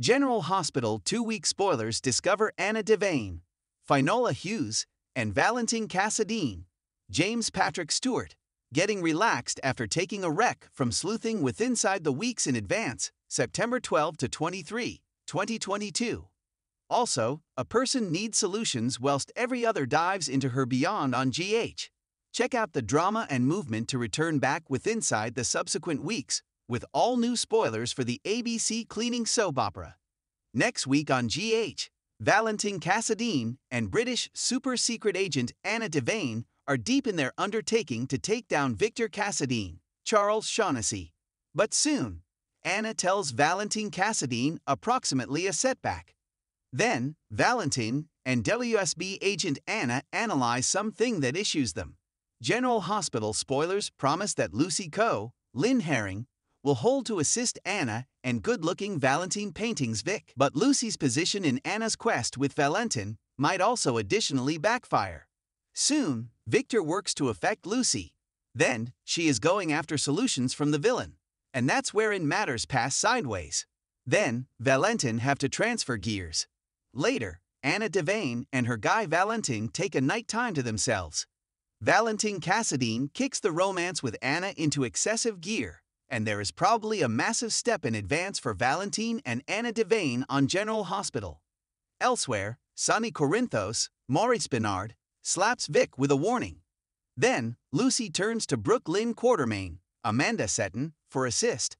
General Hospital two-week spoilers discover Anna Devane, Finola Hughes, and Valentin Cassadine, James Patrick Stuart, getting relaxed after taking a wreck from sleuthing with Inside the Weeks in advance, September 12 to 23, 2022. Also, a person needs solutions whilst every other dives into her beyond on GH. Check out the drama and movement to return back with Inside the subsequent weeks with all new spoilers for the ABC cleaning soap opera. Next week on GH, Valentine Cassadine and British super secret agent Anna Devane are deep in their undertaking to take down Victor Cassadine, Charles Shaughnessy. But soon, Anna tells Valentine Cassadine approximately a setback. Then, Valentine and WSB agent Anna analyze something that issues them. General Hospital spoilers promise that Lucy Coe, Lynn Herring, will hold to assist Anna and good-looking Valentine Paintings Vic. But Lucy's position in Anna's quest with Valentin might also additionally backfire. Soon, Victor works to affect Lucy. Then, she is going after solutions from the villain. And that's wherein matters pass sideways. Then, Valentin have to transfer gears. Later, Anna Devane and her guy Valentin take a night time to themselves. Valentin Cassadine kicks the romance with Anna into excessive gear, and there is probably a massive step in advance for Valentine and Anna Devane on General Hospital. Elsewhere, Sonny Corinthos, Maurice Benard, slaps Vic with a warning. Then, Lucy turns to Brooklyn Quartermain, Amanda Setton, for assist.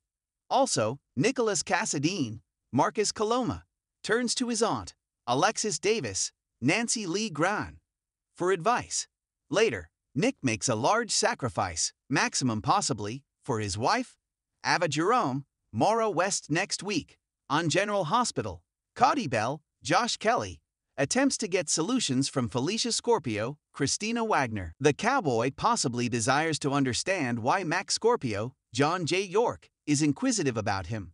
Also, Nicholas Cassadine, Marcus Coloma, turns to his aunt, Alexis Davis, Nancy Lee Grahn, for advice. Later, Nick makes a large sacrifice, maximum possibly, for his wife, Ava Jerome, Maura West next week. On General Hospital, Cody Bell, Josh Kelly, attempts to get solutions from Felicia Scorpio, Kristina Wagner. The cowboy possibly desires to understand why Max Scorpio, John J. York, is inquisitive about him.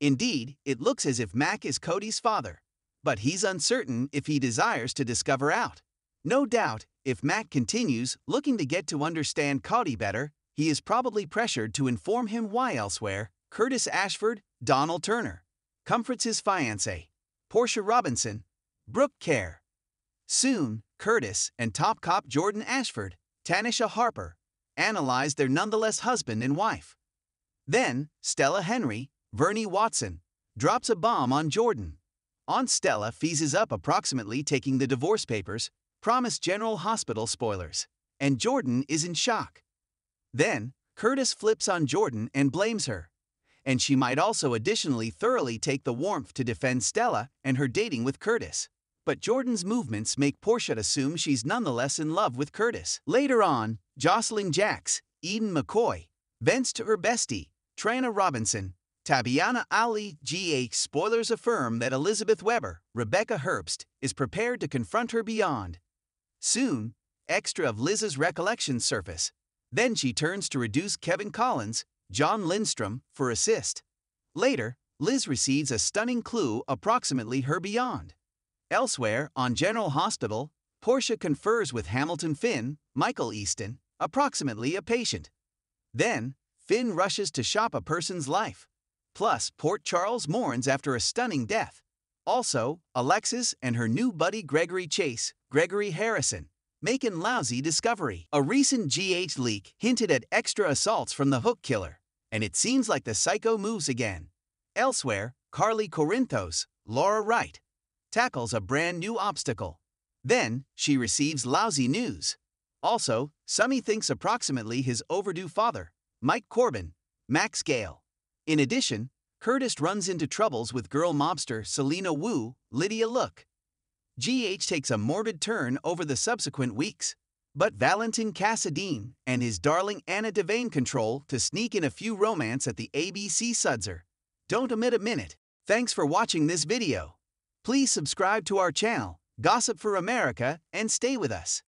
Indeed, it looks as if Mac is Cody's father, but he's uncertain if he desires to discover out. No doubt, if Mac continues looking to get to understand Cody better, he is probably pressured to inform him why elsewhere. Curtis Ashford, Donnell Turner, comforts his fiancée, Portia Robinson, Brook Kerr. Soon, Curtis and top cop Jordan Ashford, Tanisha Harper, analyze their nonetheless husband and wife. Then, Stella Henry, Vernee Watson, drops a bomb on Jordan. Aunt Stella feezes up approximately taking the divorce papers, promise General Hospital spoilers, and Jordan is in shock. Then, Curtis flips on Jordan and blames her. And she might also additionally thoroughly take the warmth to defend Stella and her dating with Curtis. But Jordan's movements make Portia assume she's nonetheless in love with Curtis. Later on, Jocelyn Jacks, Eden McCoy, vents to her bestie, Trina Robinson, Tabyana Ali GH spoilers affirm that Elizabeth Weber, Rebecca Herbst, is prepared to confront her beyond. Soon, extra of Liz's recollections surface. Then she turns to reduce Kevin Collins, Jon Lindstrom, for assist. Later, Liz receives a stunning clue approximately her beyond. Elsewhere, on General Hospital, Portia confers with Hamilton Finn, Michael Easton, approximately a patient. Then, Finn rushes to shop a person's life. Plus, Port Charles mourns after a stunning death. Also, Alexis and her new buddy Gregory Chase, Gregory Harrison, make an lousy discovery. A recent GH leak hinted at extra assaults from the Hook Killer, and it seems like the psycho moves again. Elsewhere, Carly Corinthos, Laura Wright, tackles a brand new obstacle. Then, she receives lousy news. Also, Sonny thinks approximately his overdue father, Mike Corbin, Max Gail. In addition, Curtis runs into troubles with girl mobster Selina Wu, Lydia Look. GH takes a morbid turn over the subsequent weeks, but Valentin Cassadine and his darling Anna Devane control to sneak in a few romance at the ABC Sudser. Don't omit a minute. Thanks for watching this video. Please subscribe to our channel, Gossip for America, and stay with us.